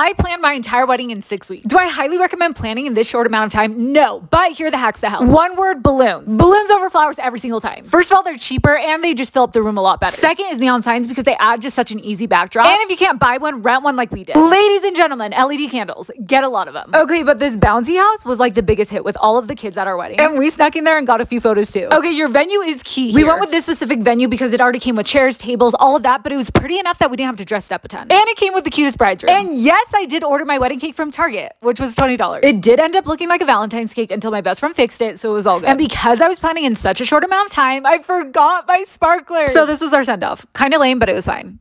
I planned my entire wedding in six weeks. Do I highly recommend planning in this short amount of time? No, but here are the hacks that help. One word, balloons. Balloons over flowers every single time. First of all, they're cheaper and they just fill up the room a lot better. Second is neon signs because they add just such an easy backdrop. And if you can't buy one, rent one like we did. Ladies and gentlemen, LED candles. Get a lot of them. Okay, but this bouncy house was like the biggest hit with all of the kids at our wedding. And we snuck in there and got a few photos too. Okay, your venue is key. We went with this specific venue because it already came with chairs, tables, all of that, but it was pretty enough that we didn't have to dress it up a ton. And it came with the cutest bride's room. And yes, I did order my wedding cake from Target, which was $20. It did end up looking like a Valentine's cake until my best friend fixed it, so it was all good. And because I was planning in such a short amount of time, I forgot my sparkler. So this was our send off. Kind of lame, but it was fine.